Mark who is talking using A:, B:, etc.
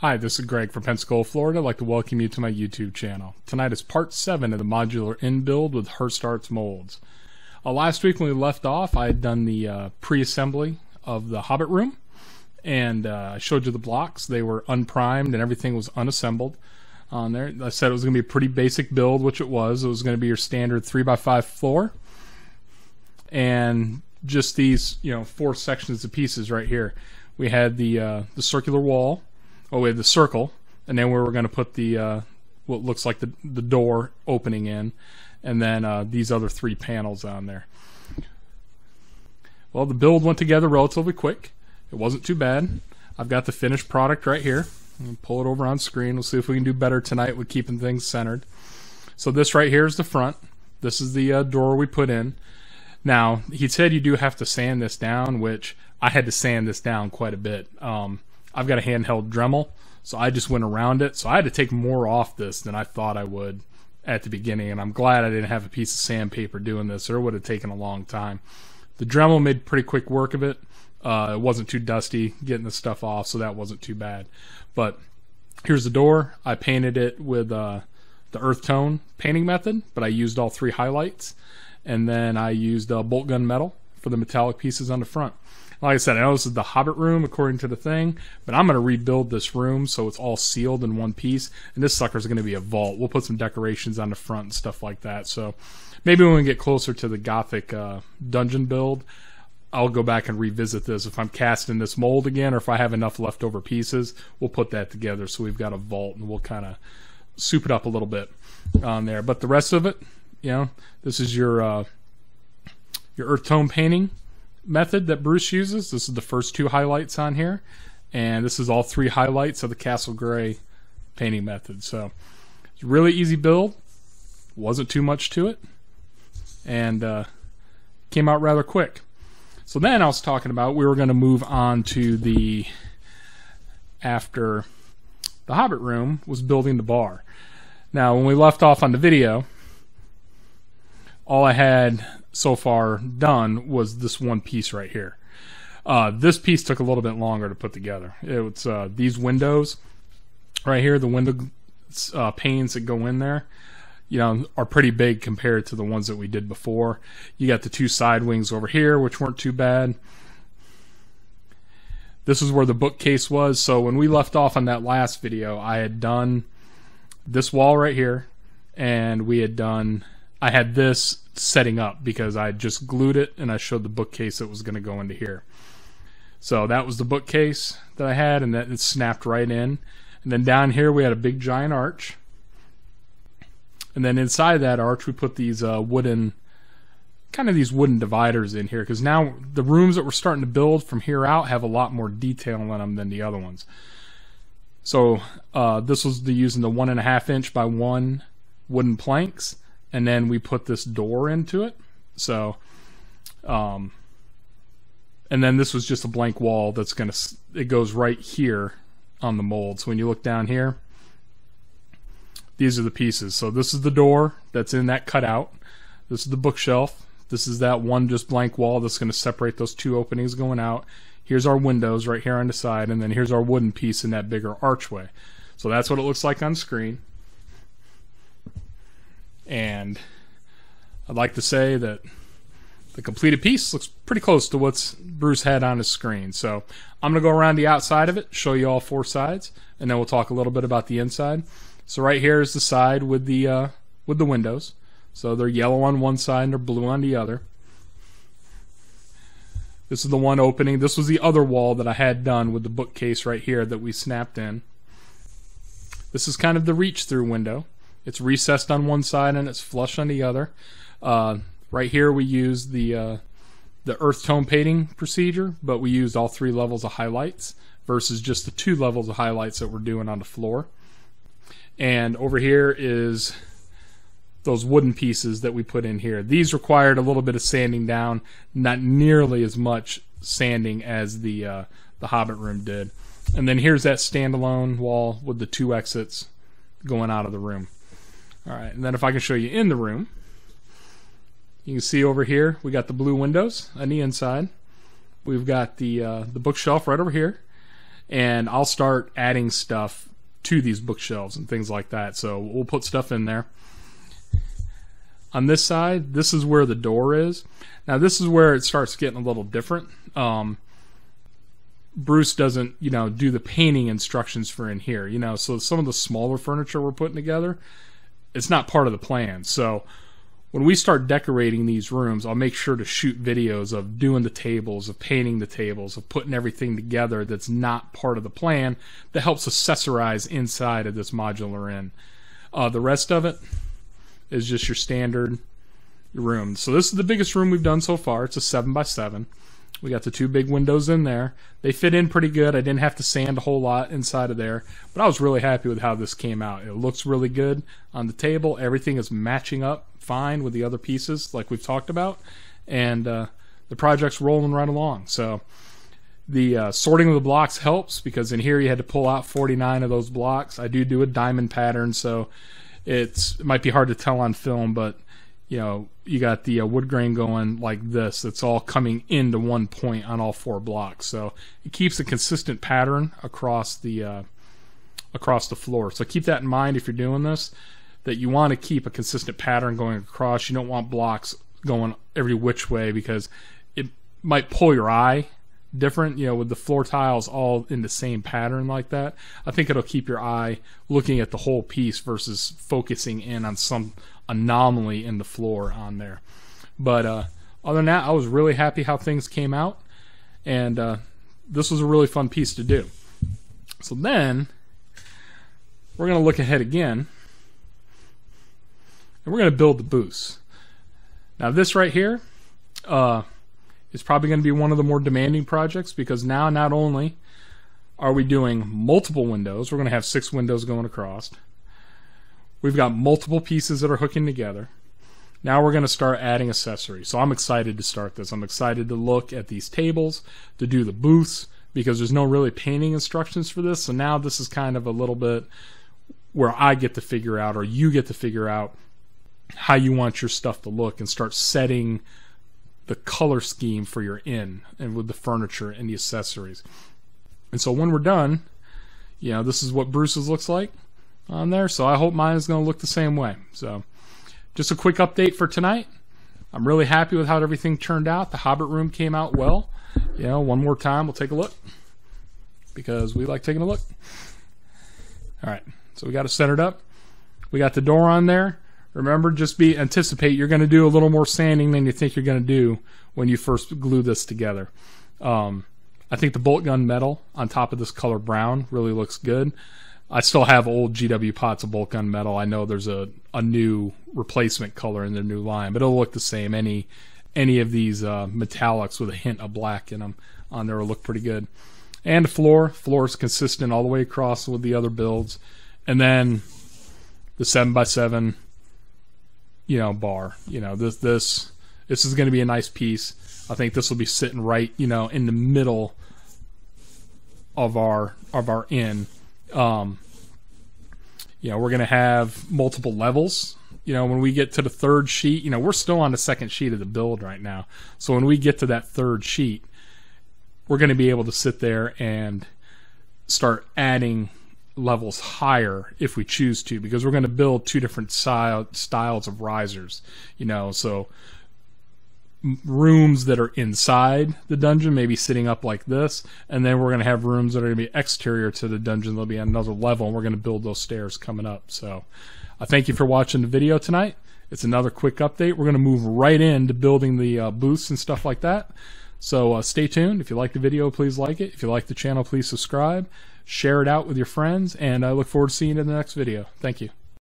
A: Hi, this is Greg from Pensacola, Florida. I'd like to welcome you to my YouTube channel. Tonight is part 7 of the modular inn build with Hirst Arts molds. Uh, last week when we left off, I had done the uh, pre-assembly of the Hobbit room, and uh, I showed you the blocks. They were unprimed and everything was unassembled on there. I said it was going to be a pretty basic build, which it was. It was going to be your standard 3x5 floor, and just these, you know, four sections of pieces right here. We had the uh, the circular wall, oh, we had the circle, and then we were going to put the uh, what looks like the the door opening in, and then uh, these other three panels on there. Well, the build went together relatively quick. It wasn't too bad. I've got the finished product right here. pull it over on screen. We'll see if we can do better tonight with keeping things centered. So this right here is the front. This is the uh, door we put in. Now, he said you do have to sand this down, which I had to sand this down quite a bit. Um, I've got a handheld Dremel, so I just went around it. So I had to take more off this than I thought I would at the beginning, and I'm glad I didn't have a piece of sandpaper doing this, or it would have taken a long time. The Dremel made pretty quick work of it. Uh, it wasn't too dusty getting the stuff off, so that wasn't too bad. But here's the door. I painted it with uh, the earth tone painting method, but I used all three highlights and then I used uh, bolt gun metal for the metallic pieces on the front. Like I said, I know this is the Hobbit room according to the thing, but I'm going to rebuild this room so it's all sealed in one piece. And this sucker is going to be a vault. We'll put some decorations on the front and stuff like that. So maybe when we get closer to the Gothic uh, dungeon build, I'll go back and revisit this. If I'm casting this mold again, or if I have enough leftover pieces, we'll put that together so we've got a vault and we'll kind of soup it up a little bit on there. But the rest of it, you know, this is your uh, your earth tone painting method that Bruce uses. This is the first two highlights on here, and this is all three highlights of the Castle Gray painting method. So really easy build. Wasn't too much to it, and uh, came out rather quick. So then I was talking about we were going to move on to the after the Hobbit room was building the bar. Now, when we left off on the video, all I had so far done was this one piece right here. Uh, this piece took a little bit longer to put together. It's uh, these windows right here, the window uh, panes that go in there, you know, are pretty big compared to the ones that we did before. You got the two side wings over here, which weren't too bad. This is where the bookcase was. So when we left off on that last video, I had done this wall right here, and we had done I had this setting up because I just glued it and I showed the bookcase that was going to go into here. So that was the bookcase that I had and that it snapped right in. And then down here we had a big giant arch. And then inside that arch we put these uh, wooden, kind of these wooden dividers in here because now the rooms that we're starting to build from here out have a lot more detail in them than the other ones. So uh, this was the using the one and a half inch by one wooden planks and then we put this door into it. So, um, and then this was just a blank wall that's gonna it goes right here on the mold. So when you look down here, these are the pieces. So this is the door that's in that cutout. This is the bookshelf. This is that one just blank wall that's going to separate those two openings going out. Here's our windows right here on the side, and then here's our wooden piece in that bigger archway. So that's what it looks like on screen. And I'd like to say that the completed piece looks pretty close to what's Bruce had on his screen. So I'm going to go around the outside of it, show you all four sides, and then we'll talk a little bit about the inside. So right here is the side with the uh, with the windows. So they're yellow on one side and they're blue on the other. This is the one opening. This was the other wall that I had done with the bookcase right here that we snapped in. This is kind of the reach through window. It's recessed on one side and it's flush on the other. Uh, right here we use the uh, the earth tone painting procedure, but we used all three levels of highlights versus just the two levels of highlights that we're doing on the floor. And over here is those wooden pieces that we put in here. These required a little bit of sanding down, not nearly as much sanding as the uh, the Hobbit room did. And then here's that standalone wall with the two exits going out of the room. All right, and then if I can show you in the room, you can see over here we got the blue windows on the inside. We've got the uh, the bookshelf right over here, and I'll start adding stuff to these bookshelves and things like that. So we'll put stuff in there. On this side, this is where the door is. Now this is where it starts getting a little different. Um, Bruce doesn't, you know, do the painting instructions for in here, you know. So some of the smaller furniture we're putting together, it's not part of the plan. So when we start decorating these rooms, I'll make sure to shoot videos of doing the tables, of painting the tables, of putting everything together that's not part of the plan that helps accessorize inside of this modular inn. Uh, the rest of it is just your standard room. So this is the biggest room we've done so far. It's a 7 by 7 we got the two big windows in there. They fit in pretty good. I didn't have to sand a whole lot inside of there, but I was really happy with how this came out. It looks really good on the table. Everything is matching up fine with the other pieces, like we've talked about, and uh, the project's rolling right along. So the uh, sorting of the blocks helps because in here you had to pull out 49 of those blocks. I do do a diamond pattern, so it's it might be hard to tell on film, but you know, you got the uh, wood grain going like this. It's all coming into one point on all four blocks. So it keeps a consistent pattern across the uh, across the floor. So keep that in mind if you're doing this. That you want to keep a consistent pattern going across. You don't want blocks going every which way because it might pull your eye different, you know, with the floor tiles all in the same pattern like that. I think it'll keep your eye looking at the whole piece versus focusing in on some anomaly in the floor on there. But uh, other than that, I was really happy how things came out, and uh, this was a really fun piece to do. So then we're going to look ahead again, and we're going to build the boost. Now this right here uh, is probably going to be one of the more demanding projects because now not only are we doing multiple windows, we're going to have six windows going across We've got multiple pieces that are hooking together. Now we're going to start adding accessories. So I'm excited to start this. I'm excited to look at these tables, to do the booths, because there's no really painting instructions for this. So now this is kind of a little bit where I get to figure out, or you get to figure out how you want your stuff to look and start setting the color scheme for your inn and with the furniture and the accessories. And so when we're done, you know, this is what Bruce's looks like on there. So I hope mine is going to look the same way. So just a quick update for tonight. I'm really happy with how everything turned out. The Hobbit room came out well. You know, one more time, we'll take a look because we like taking a look. All right, so we got it centered up. We got the door on there. Remember, just be anticipate you're going to do a little more sanding than you think you're going to do when you first glue this together. Um, I think the bolt gun metal on top of this color brown really looks good. I still have old GW pots of bolt gun metal. I know there's a, a new replacement color in their new line, but it'll look the same. Any any of these uh, metallics with a hint of black in them on there will look pretty good. And floor, floor is consistent all the way across with the other builds, and then the seven by seven, you know, bar. You know this this this is going to be a nice piece. I think this will be sitting right, you know, in the middle of our of our inn um, you know, we're going to have multiple levels. You know, when we get to the third sheet, you know, we're still on the second sheet of the build right now. So when we get to that third sheet, we're going to be able to sit there and start adding levels higher if we choose to because we're going to build two different style, styles of risers you know so rooms that are inside the dungeon, maybe sitting up like this, and then we're going to have rooms that are going to be exterior to the dungeon. They'll be on another level, and we're going to build those stairs coming up. So, I thank you for watching the video tonight. It's another quick update. We're going to move right into building the uh, booths and stuff like that. So uh, stay tuned. If you like the video, please like it. If you like the channel, please subscribe. Share it out with your friends, and I look forward to seeing you in the next video. Thank you.